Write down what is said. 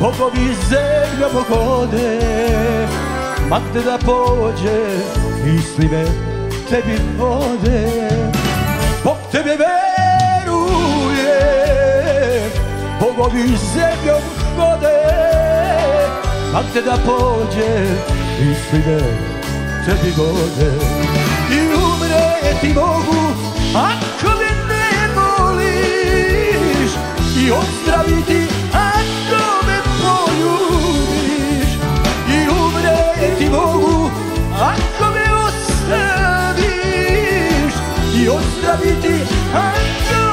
bogovi zemljom hode Ma gde da pođe misli me tebi vode. Bog tebe veruje Bogovi zemljom hode Ma gde da pođe misli me tebi vode. I umreti mogu ako me ne voliš I ozdraviti la beauty